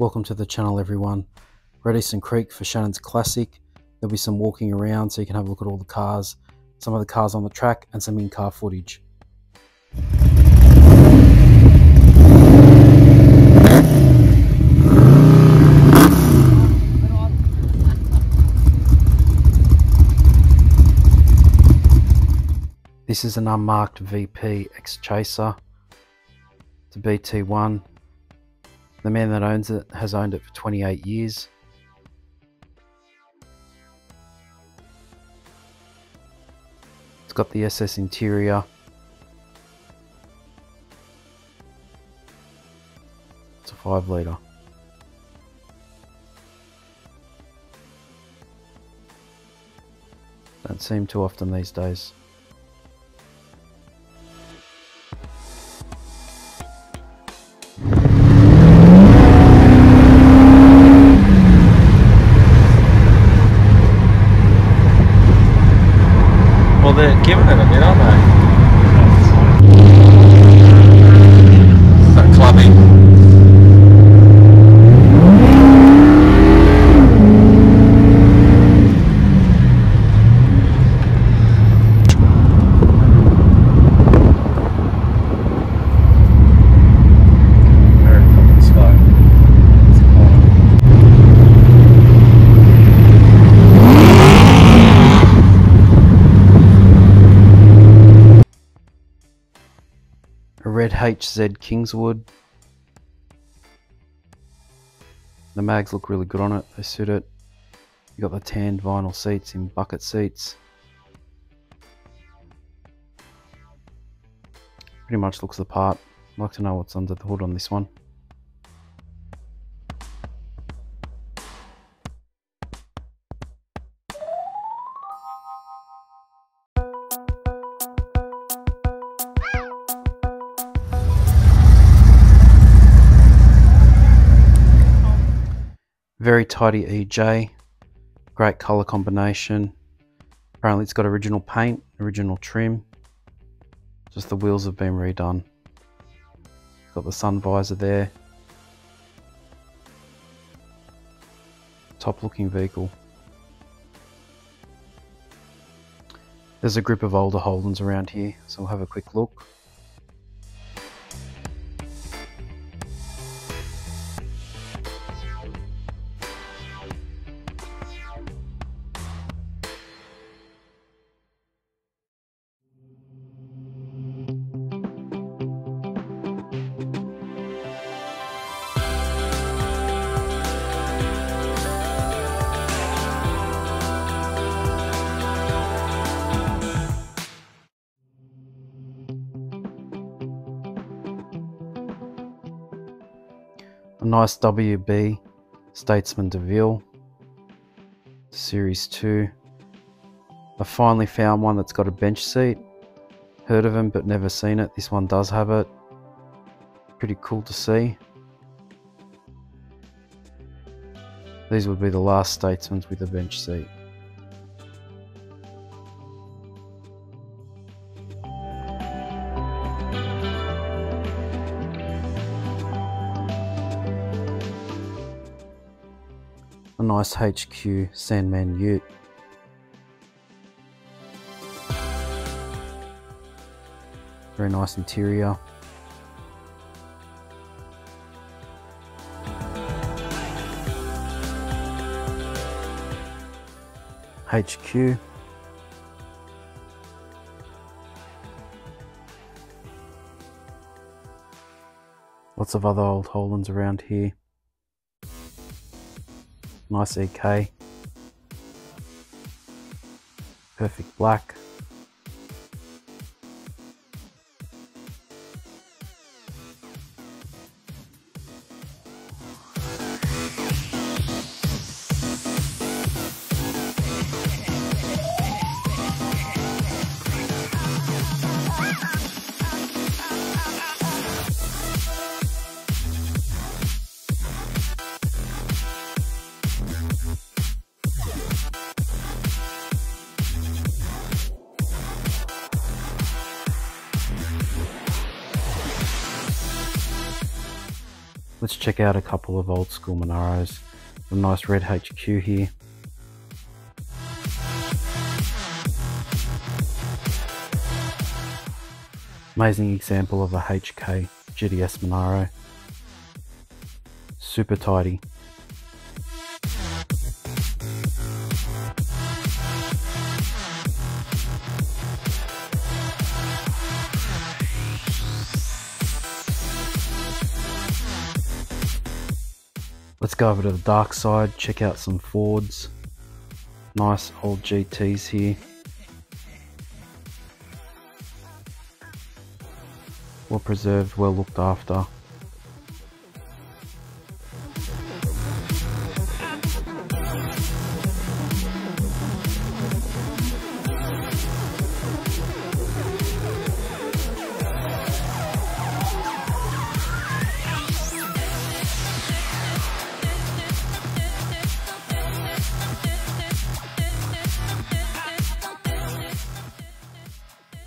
Welcome to the channel everyone. Red Eastern Creek for Shannon's Classic. There'll be some walking around so you can have a look at all the cars, some of the cars on the track and some in-car footage. This is an unmarked VP X Chaser. It's a BT1. The man that owns it has owned it for 28 years. It's got the SS interior. It's a 5 litre. Don't seem too often these days. Well, they're giving it a bit, aren't they? So clubby. Very fucking slow. It's a corner. a red HZ Kingswood. The mags look really good on it, they suit it. You got the tanned vinyl seats in bucket seats. Pretty much looks the part. I'd like to know what's under the hood on this one. Tidy EJ. Great colour combination. Apparently it's got original paint, original trim. Just the wheels have been redone. Got the sun visor there. Top looking vehicle. There's a group of older Holdens around here, so we'll have a quick look. Nice WB Statesman DeVille Series 2. I finally found one that's got a bench seat. Heard of them but never seen it. This one does have it. Pretty cool to see. These would be the last Statesmans with a bench seat. Nice HQ Sandman Ute. Very nice interior. HQ. Lots of other old Holdens around here. Nice EK. Perfect black. Check out a couple of old school Monaros. A nice red HQ here. Amazing example of a HK GTS Monaro. Super tidy. Let's go over to the dark side, check out some Fords. Nice old GTs here. Well preserved, well looked after.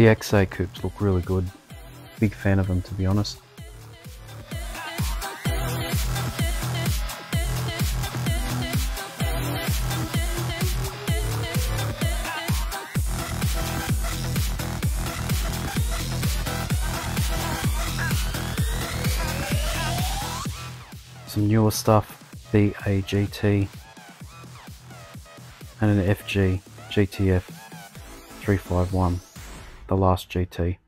The XA coupes look really good. Big fan of them to be honest. Some newer stuff, BAGT and an FG GTF 351 the last GT.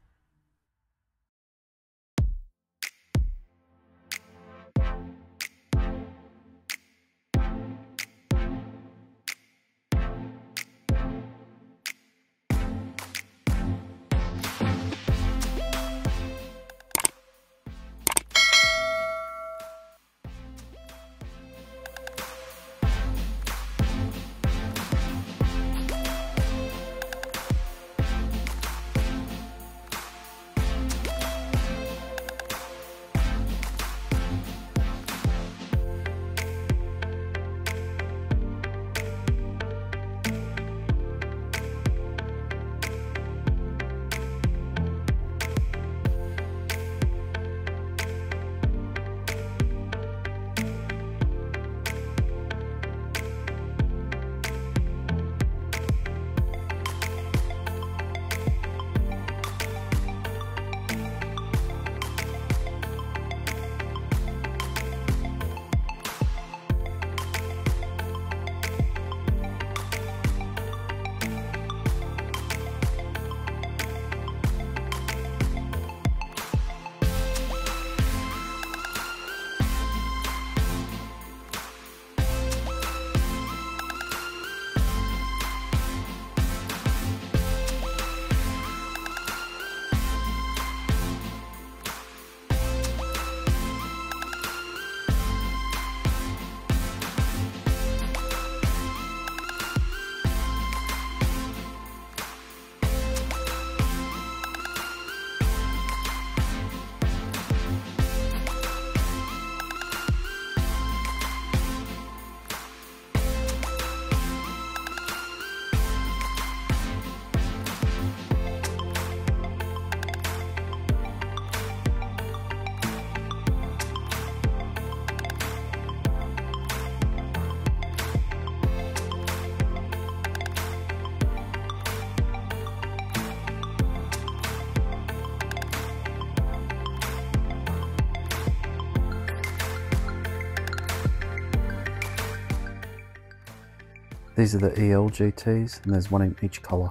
These are the EL GTs and there's one in each colour.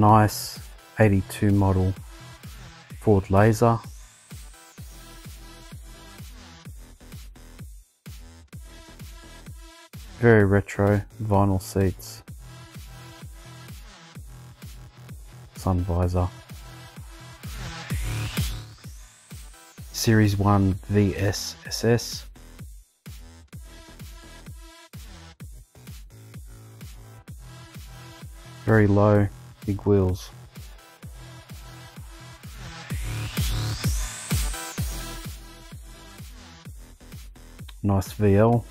Nice 82 model Ford Laser. Very retro vinyl seats. Sun visor. Series 1 VSSS. Very low, big wheels. Nice VL.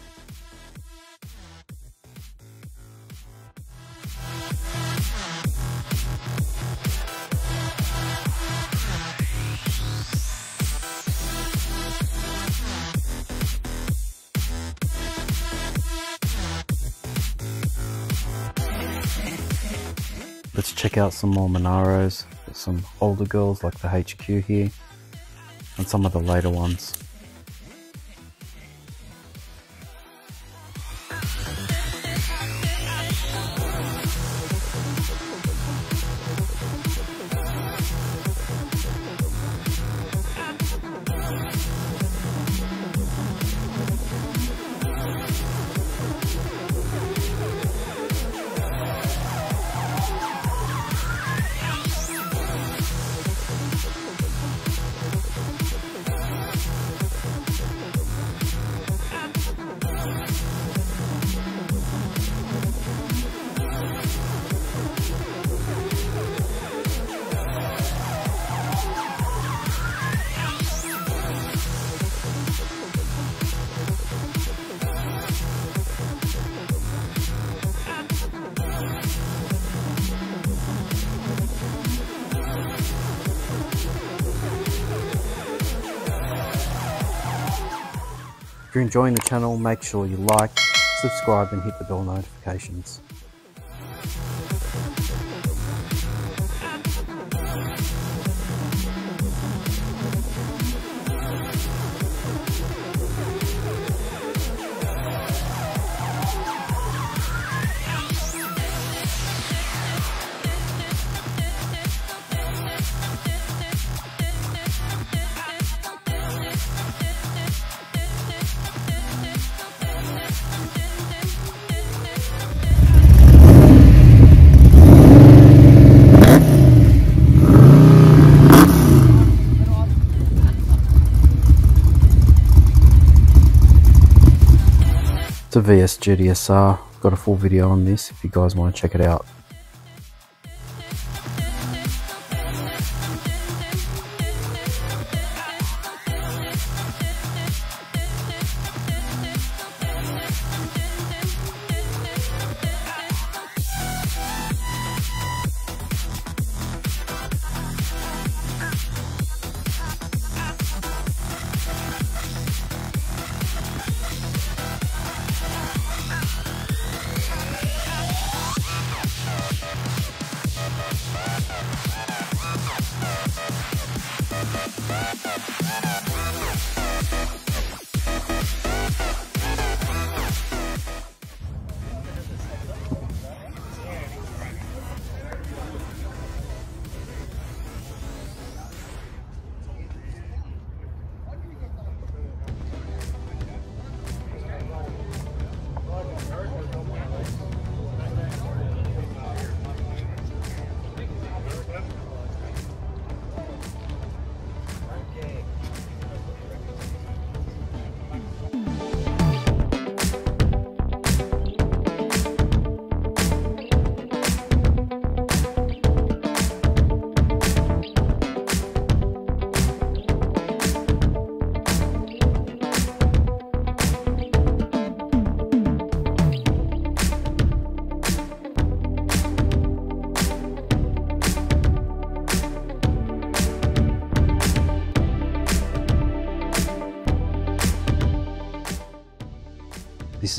Out some more Monaros. Some older girls like the HQ here and some of the later ones. If you're enjoying the channel, make sure you like, subscribe and hit the bell notifications. VS GTSR. Got a full video on this if you guys want to check it out.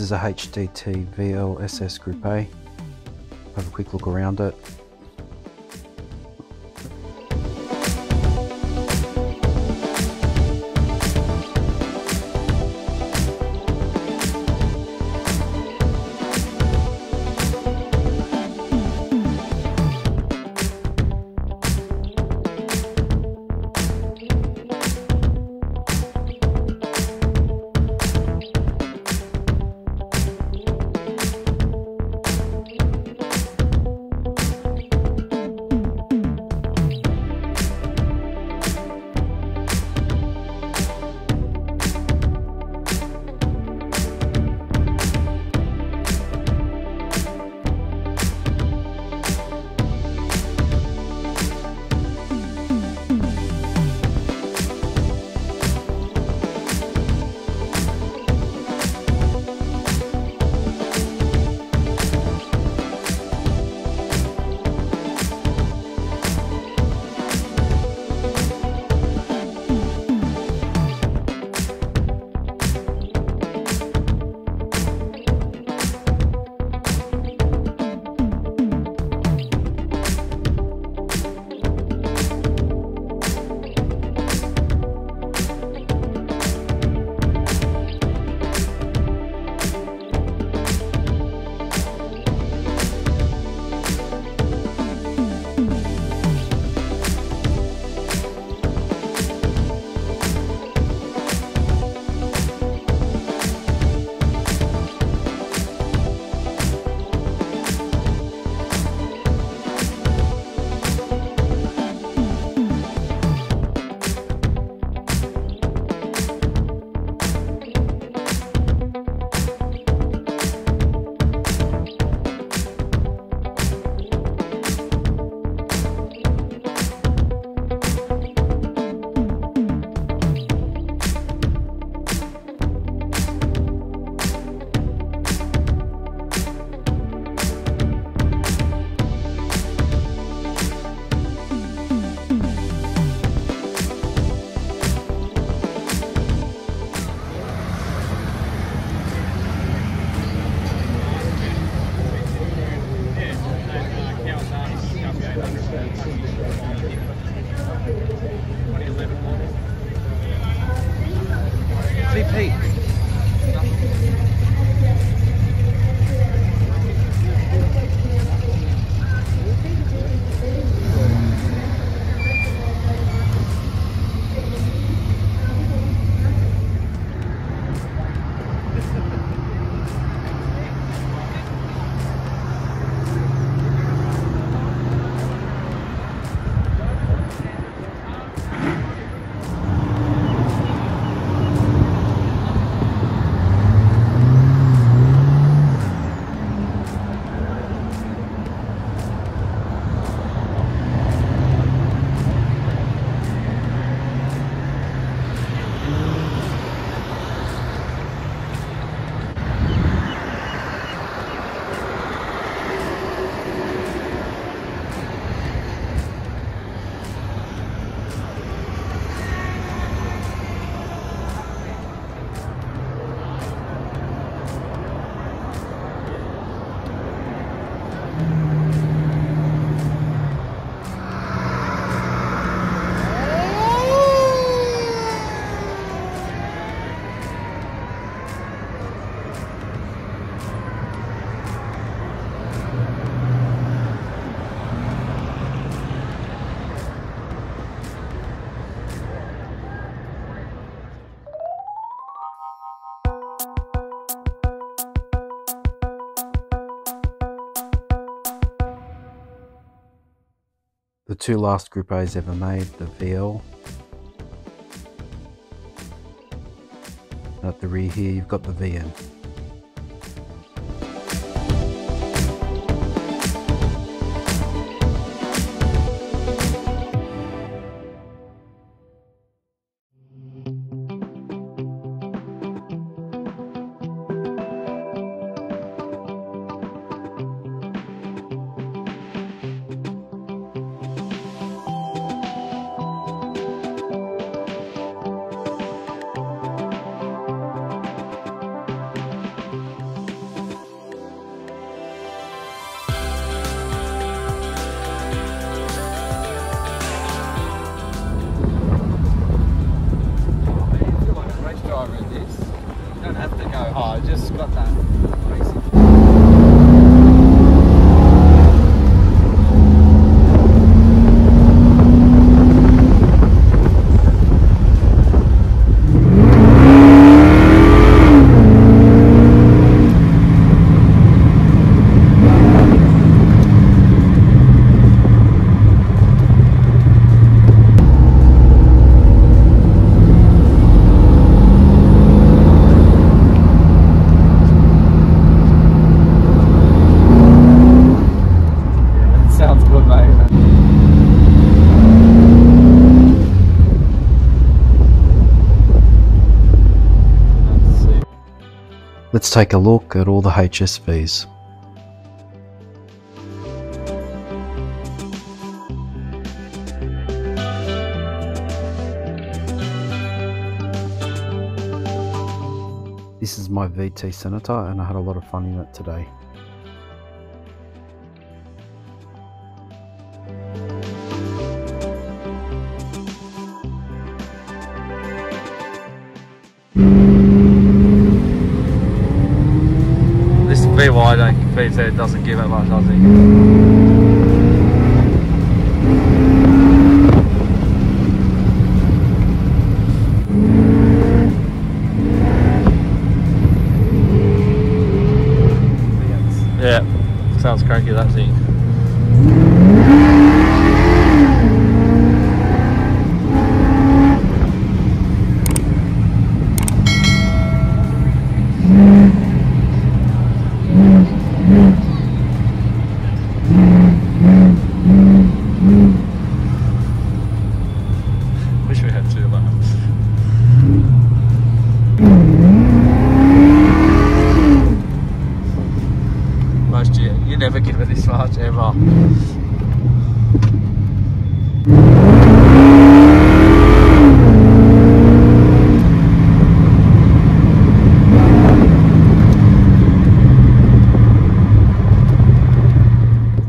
This is a HDT VLSS Group A. Have a quick look around it. Two last Group A's ever made, the VL. At the rear here, you've got the VN. Let's take a look at all the HSVs. This is my VT Senator and I had a lot of fun in it today. This VY don't VZ doesn't give it much, does he? Yeah, sounds cranky that thing. Wish we had two laps. Most year, you never give it this much ever.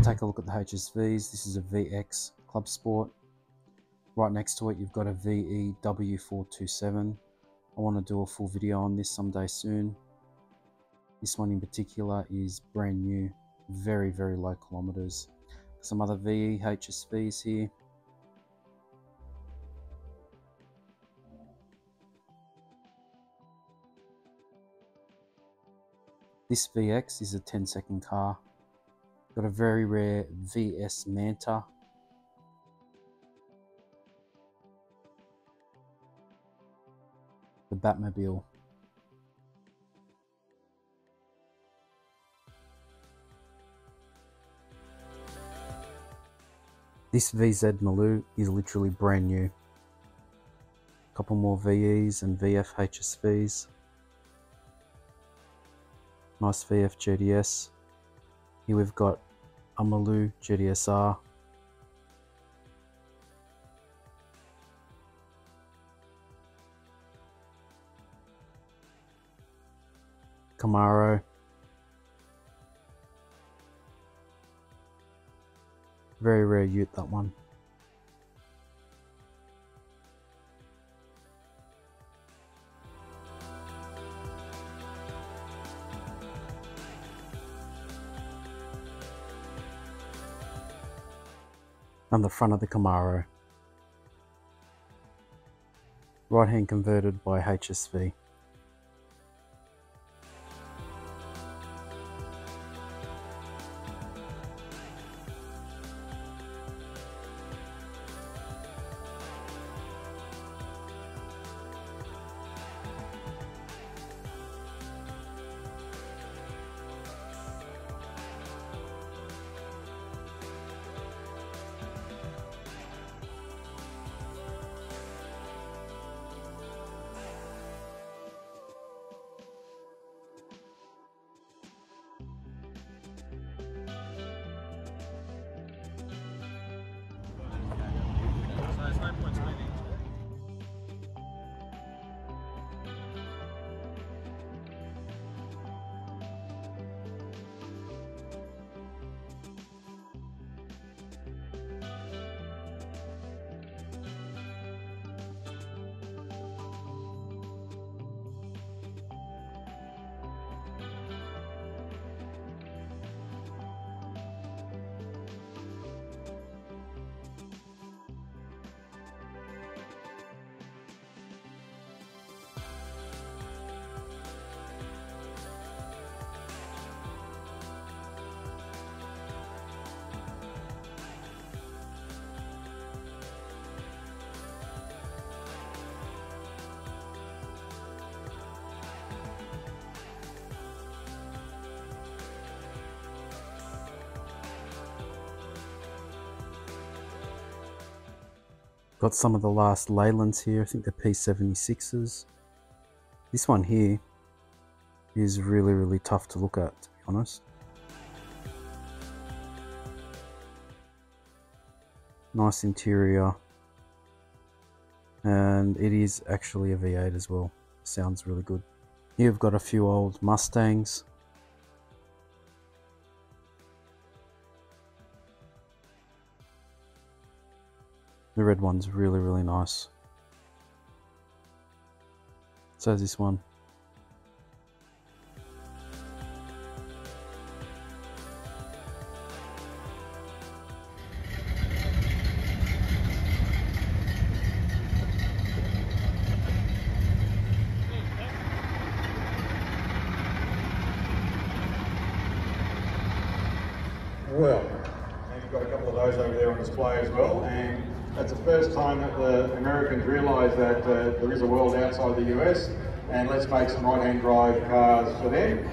Take a look at This is a VX Club Sport. Right next to it, you've got a E VEW427. I want to do a full video on this someday soon. This one in particular is brand new, very, very low kilometers. Some other VE HSVs here. This VX is a 10 second car. Got a very rare VS Manta. The Batmobile. This VZ Maloo is literally brand new. A Couple more VEs and VF HSVs. Nice VF GTS. Here we've got a Maloo GTSR. Camaro. Very rare ute that one. And the front of the Camaro. Right hand converted by HSV. Got some of the last Leylands here. I think they're P76s. This one here is really, really tough to look at, to be honest. Nice interior. And it is actually a V8 as well. Sounds really good. Here we've got a few old Mustangs. The red one's really, really nice. So is this one. Well, and you've got a couple of those over there on display as well, and that's the first time that the Americans realise that uh, there is a world outside the US, and let's make some right-hand drive cars for them,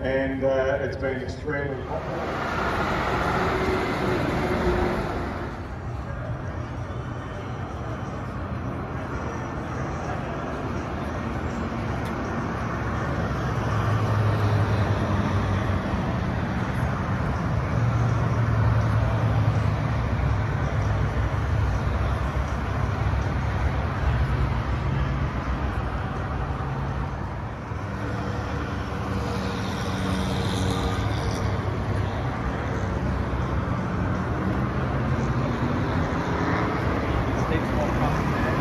and uh, it's been extremely popular. Sticks more coming there.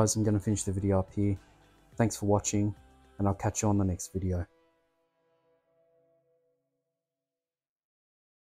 Guys, I'm going to finish the video up here. Thanks for watching, and I'll catch you on the next video.